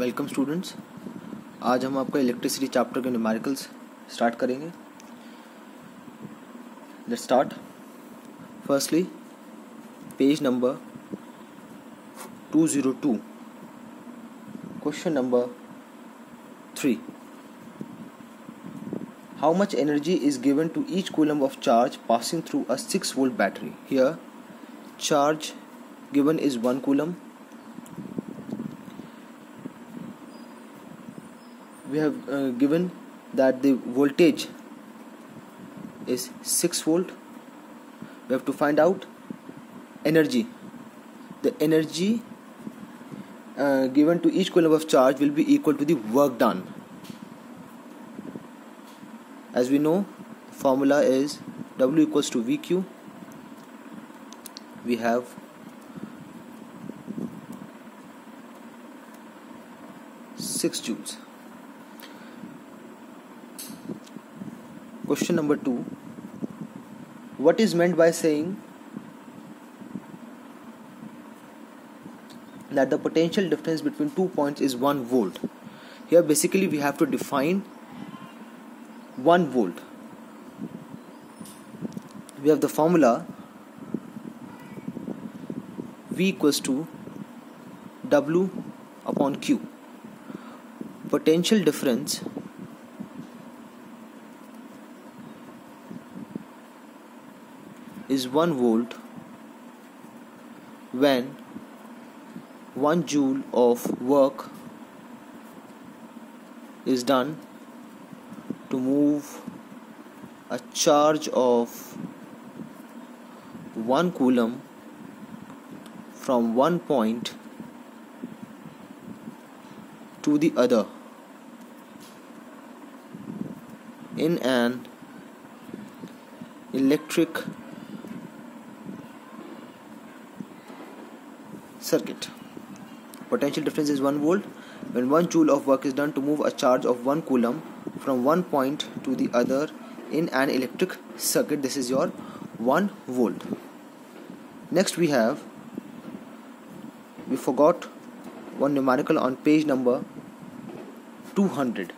Welcome students. आज हम आपका इलेक्ट्रिसिटी चैप्टर के न्यूमेरिकल्स स्टार्ट करेंगे। Let's start firstly page number 202 question number three how much energy is given to each coulomb of charge passing through a six volt battery here charge given is one coulomb we have uh, given that the voltage is 6 volt. We have to find out energy. The energy uh, given to each coulomb of charge will be equal to the work done. As we know formula is w equals to vq we have six joules Question number 2 What is meant by saying that the potential difference between two points is 1 volt? Here basically we have to define 1 volt. We have the formula V equals to W upon Q. Potential difference is 1 volt when 1 joule of work is done to move a charge of 1 coulomb from one point to the other in an electric circuit. Potential difference is 1 volt when 1 joule of work is done to move a charge of 1 coulomb from one point to the other in an electric circuit. This is your 1 volt. Next we have we forgot one numerical on page number 200.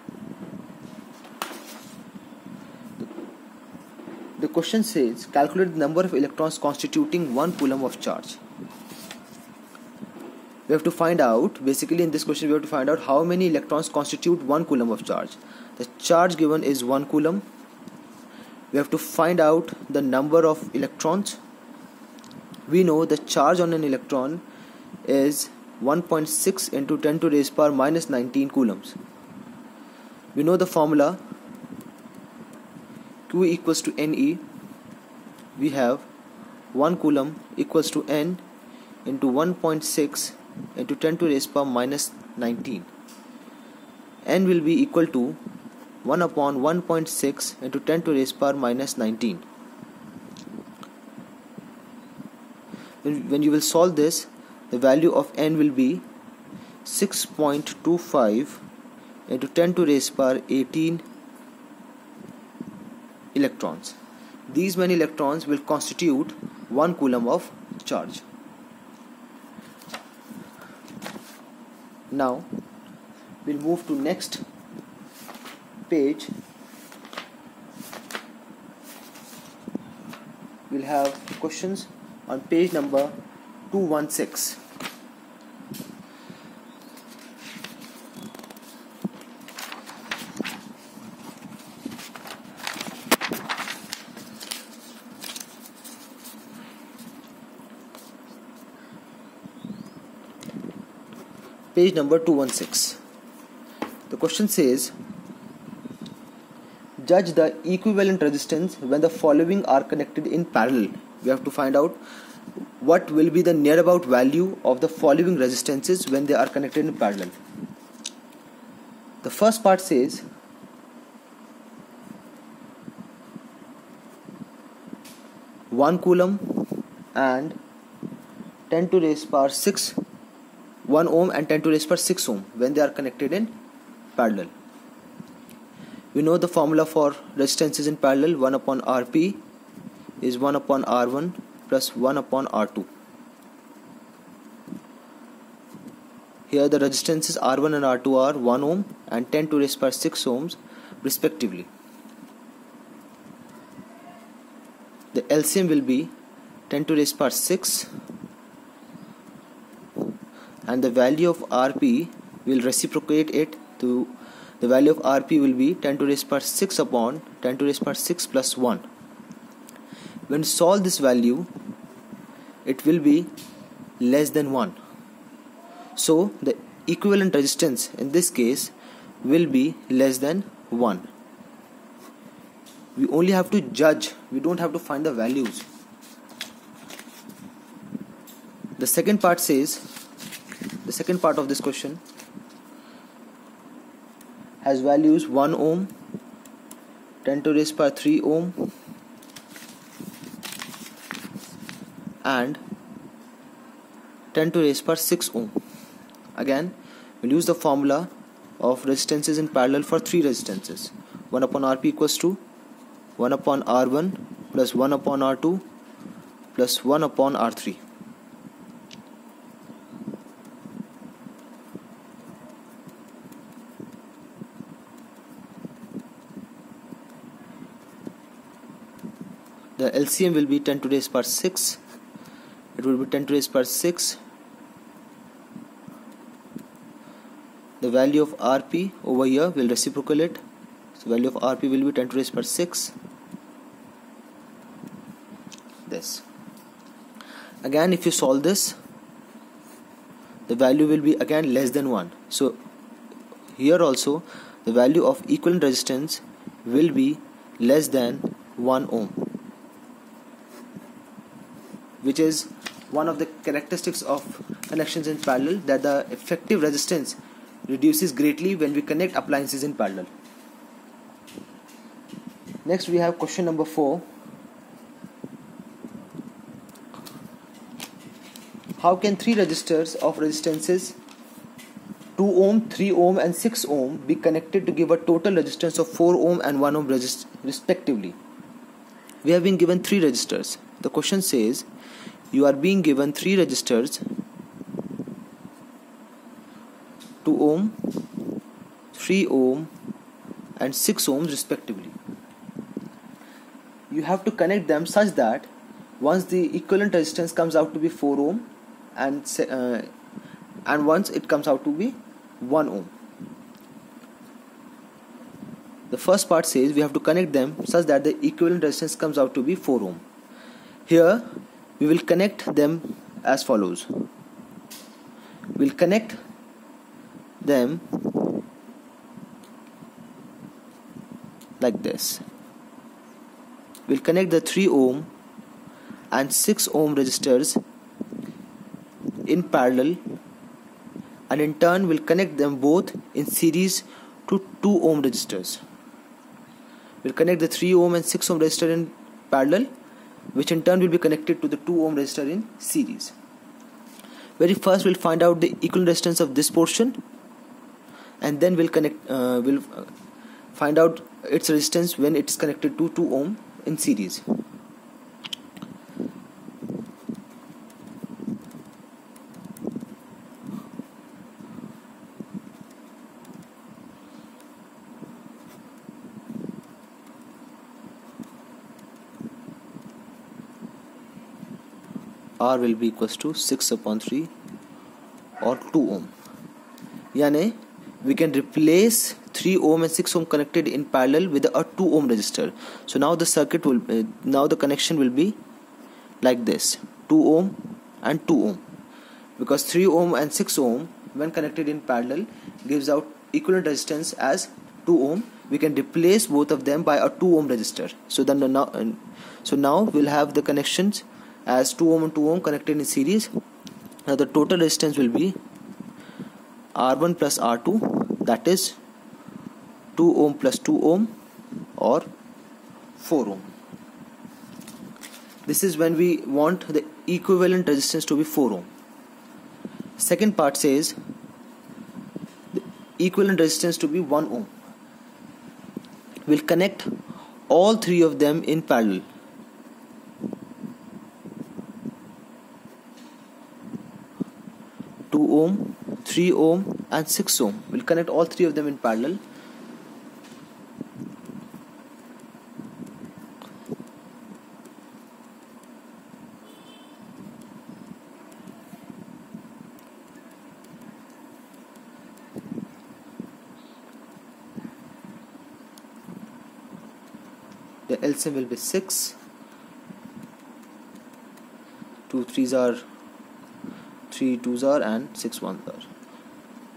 The question says calculate the number of electrons constituting 1 coulomb of charge we have to find out basically in this question we have to find out how many electrons constitute one coulomb of charge. The charge given is one coulomb. We have to find out the number of electrons. We know the charge on an electron is 1.6 into 10 to the raised power minus 19 coulombs. We know the formula. Q equals to ne we have 1 coulomb equals to n into 1.6 into 10 to raise power minus 19 n will be equal to 1 upon 1.6 into 10 to raise power minus 19 when you will solve this the value of n will be 6.25 into 10 to raise power 18 electrons. These many electrons will constitute 1 coulomb of charge now we'll move to next page. We'll have questions on page number 216 page number 216 the question says judge the equivalent resistance when the following are connected in parallel. We have to find out what will be the near about value of the following resistances when they are connected in parallel. The first part says one coulomb and 10 to raise power 6 1 ohm and 10 to raise power 6 ohm when they are connected in parallel. We know the formula for resistances in parallel 1 upon Rp is 1 upon R1 plus 1 upon R2. here the resistances R1 and R2 are 1 ohm and 10 to raise power 6 ohms respectively. The LCM will be 10 to raise power 6 and the value of Rp will reciprocate it to the value of Rp will be 10 to raise power 6 upon 10 to raise power 6 plus 1 when solve this value it will be less than 1 so the equivalent resistance in this case will be less than 1 we only have to judge we don't have to find the values. The second part says the second part of this question. Has values 1 ohm 10 to raise power 3 ohm and 10 to raise power 6 ohm. Again we'll use the formula of resistances in parallel for three resistances. 1 upon rp equals to 1 upon r1 plus 1 upon r2 plus 1 upon r3 LCM will be 10 to raise power 6 it will be 10 to raise power 6 the value of rp over here will reciprocate. So value of rp will be 10 to raise power 6 this. Again if you solve this the value will be again less than 1 so here also the value of equivalent resistance will be less than 1 ohm which is one of the characteristics of connections in parallel that the effective resistance reduces greatly when we connect appliances in parallel. Next we have question number 4. How can three resistors of resistances 2 ohm, 3 ohm and 6 ohm be connected to give a total resistance of 4 ohm and 1 ohm respectively? We have been given three resistors. The question says you are being given three resistors 2 ohm 3 ohm and 6 ohms respectively. You have to connect them such that once the equivalent resistance comes out to be 4 ohm and uh, and once it comes out to be 1 ohm. The first part says we have to connect them such that the equivalent resistance comes out to be 4 ohm here we will connect them as follows. We'll connect them like this. We'll connect the 3 ohm and 6 ohm resistors in parallel and in turn we'll connect them both in series to 2 ohm resistors we'll connect the 3 ohm and 6 ohm resistor in parallel which in turn will be connected to the 2 ohm resistor in series. Very first we'll find out the equivalent resistance of this portion and then we'll connect uh, we'll uh, find out its resistance when it's connected to 2 ohm in series. R will be equals to 6 upon 3 or 2 ohm. yani we can replace 3 ohm and 6 ohm connected in parallel with a 2 ohm resistor so now the circuit will uh, now the connection will be like this. 2 ohm and 2 ohm. Because 3 ohm and 6 ohm when connected in parallel gives out equivalent resistance as 2 ohm. We can replace both of them by a 2 ohm resistor so then now so now we'll have the connections as 2 ohm and 2 ohm connected in series. Now the total resistance will be R1 plus R2 that is 2 ohm plus 2 ohm or 4 ohm. This is when we want the equivalent resistance to be 4 ohm. Second part says the equivalent resistance to be 1 ohm. We'll connect all three of them in parallel 2 ohm 3 ohm and 6 ohm. We'll connect all three of them in parallel. The LCM will be 6 2 3s are 3 2s are and 6 1s are.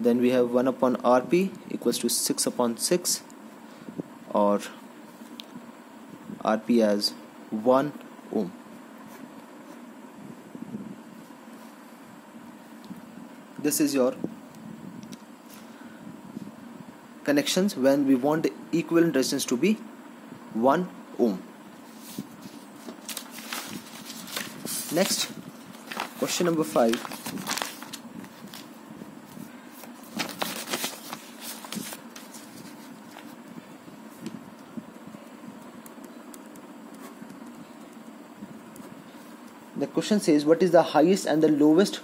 Then we have 1 upon rp equals to 6 upon 6 or rp as 1 ohm. This is your connections when we want the equivalent resistance to be 1 ohm. Next question number 5 the question says what is the highest and the lowest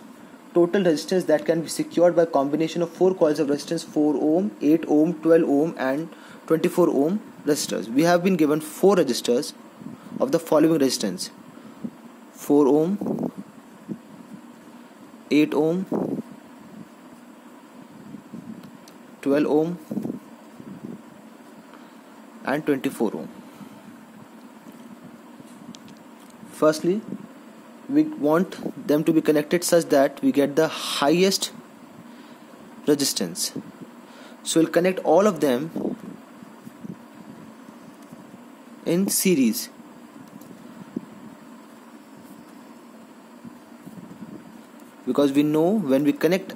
total resistance that can be secured by combination of four coils of resistance 4 ohm 8 ohm 12 ohm and 24 ohm resistors? We have been given four resistors of the following resistance. 4 ohm 8 ohm 12 ohm and 24 ohm. Firstly we want them to be connected such that we get the highest resistance. So we'll connect all of them in series because we know when we connect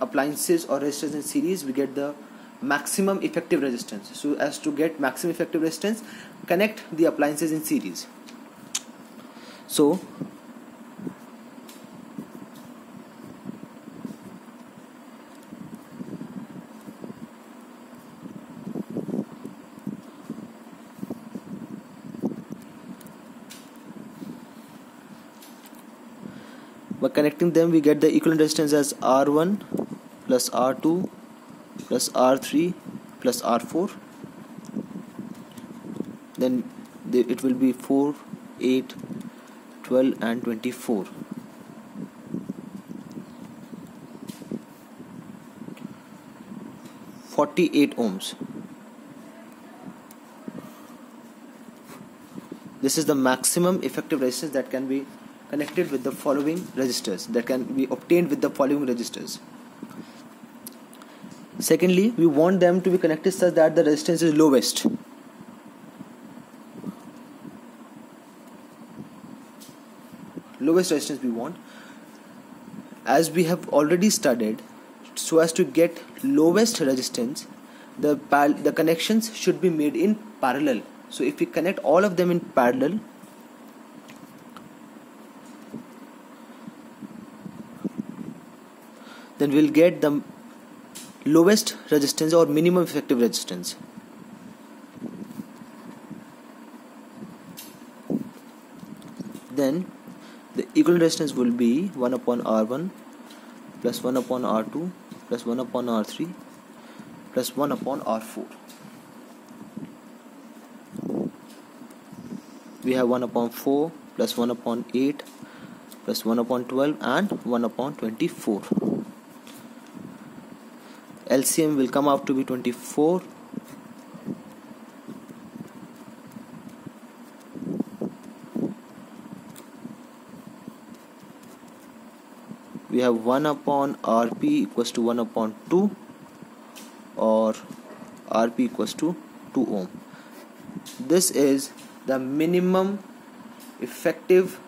appliances or resistors in series we get the maximum effective resistance. So as to get maximum effective resistance connect the appliances in series. So by connecting them we get the equivalent resistance as R1 plus R2 plus R3 plus R4 then it will be 4 8 12 and 24 48 ohms. This is the maximum effective resistance that can be connected with the following resistors that can be obtained with the following resistors secondly we want them to be connected such that the resistance is lowest. Lowest resistance we want. As we have already studied so as to get lowest resistance the the connections should be made in parallel. So if we connect all of them in parallel then we'll get the lowest resistance or minimum effective resistance. Then the equivalent resistance will be 1 upon r1 plus 1 upon r2 plus 1 upon r3 plus 1 upon r4 we have 1 upon 4 plus 1 upon 8 plus 1 upon 12 and 1 upon 24 LCM will come out to be 24 we have 1 upon RP equals to 1 upon 2 or RP equals to 2 ohm. This is the minimum effective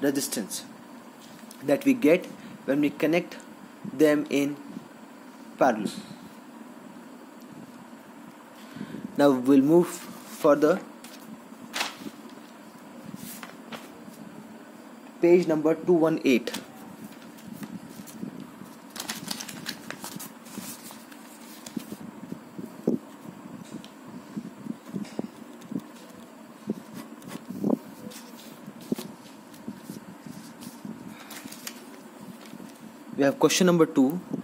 resistance that we get when we connect them in parallel. Now we'll move further. Page number 218 we have question number 2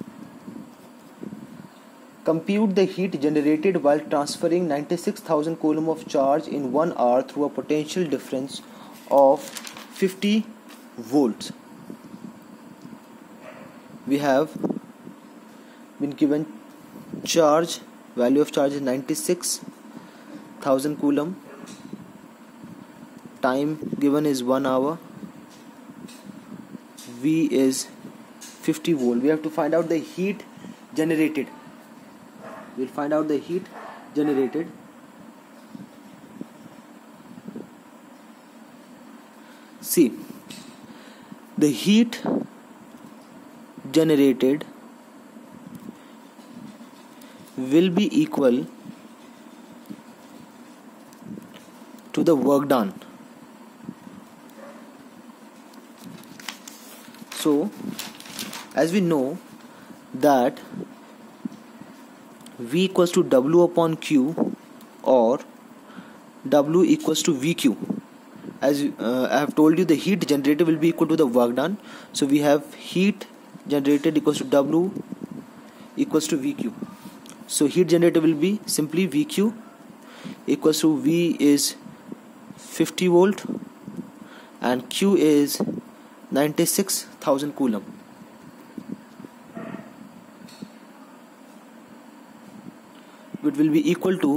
Compute the heat generated while transferring 96,000 coulomb of charge in 1 hour through a potential difference of 50 volts. We have been given charge value of charge is 96,000 coulomb. Time given is 1 hour. V is 50 volt. We have to find out the heat generated we'll find out the heat generated. See the heat generated will be equal to the work done. So as we know that V equals to W upon Q or W equals to VQ. As uh, I have told you, the heat generated will be equal to the work done. So we have heat generated equals to W equals to VQ. So heat generated will be simply VQ equals to V is 50 volt and Q is 96,000 coulomb. It will be equal to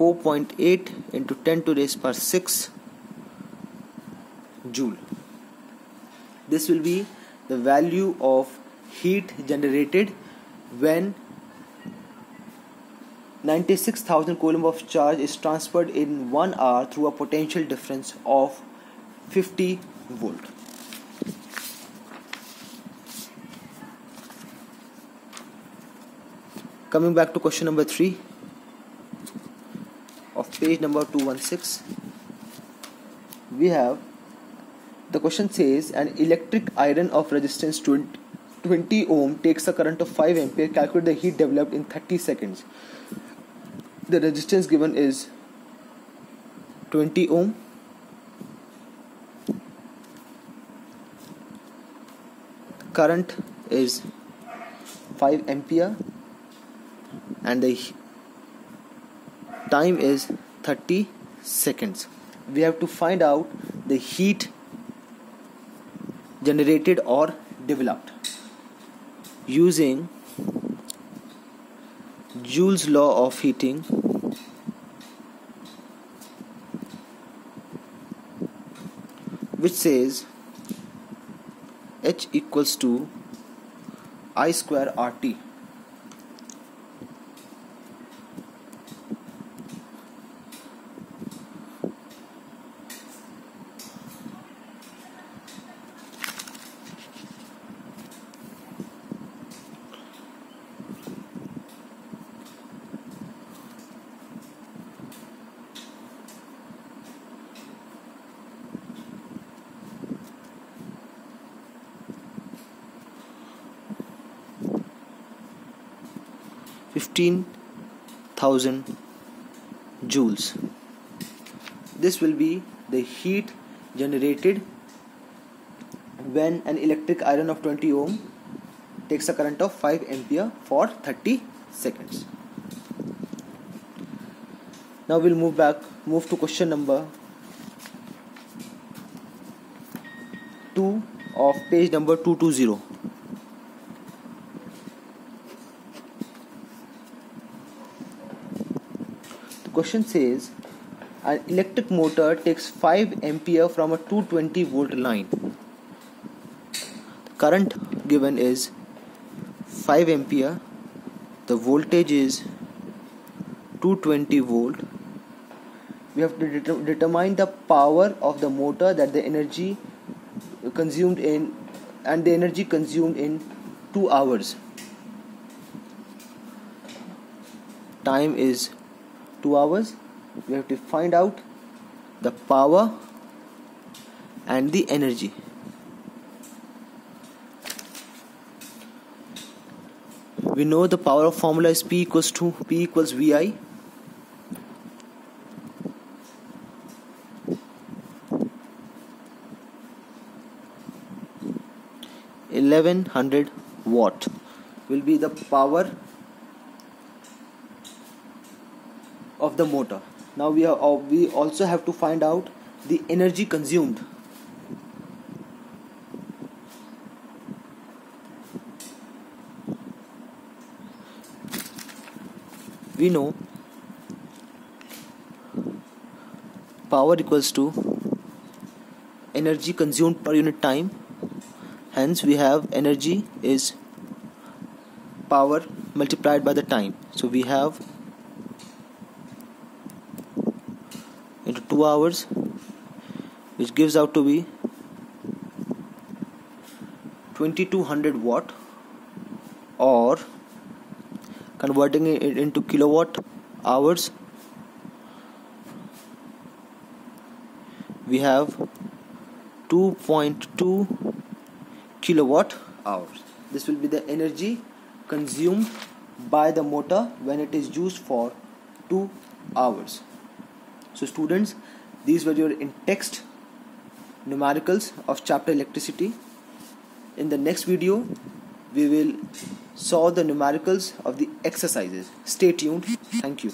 Four point eight into ten to the raise per six joule. This will be the value of heat generated when 96,000 coulomb of charge is transferred in 1 hour through a potential difference of 50 volt. Coming back to question number 3 of page number 216 we have the question says an electric iron of resistance 20, 20 ohm takes a current of 5 ampere calculate the heat developed in 30 seconds. The resistance given is 20 ohm current is 5 ampere and the time is 30 seconds. We have to find out the heat generated or developed using Joule's law of heating. Which says H equals to I square RT. 1000 joules. This will be the heat generated when an electric iron of 20 ohm takes a current of 5 ampere for 30 seconds. Now we'll move back move to question number 2 of page number 220 question says an electric motor takes 5 ampere from a 220 volt line. The current given is 5 ampere. The voltage is 220 volt. We have to det- determine the power of the motor that the energy consumed in and the energy consumed in 2 hours. Time is 2 hours. We have to find out the power and the energy. We know the power of formula is p equals to p equals vi Eleven hundred watt will be the power of the motor. Now we are uh, we also have to find out the energy consumed. We know power equals to energy consumed per unit time. Hence we have energy is power multiplied by the time. So we have into 2 hours which gives out to be 2200 watt or converting it into kilowatt hours. We have 2.2 kilowatt hours. This will be the energy consumed by the motor when it is used for 2 hours. So students these were your in text numericals of chapter electricity in the next video we will solve the numericals of the exercises. Stay tuned. Thank you.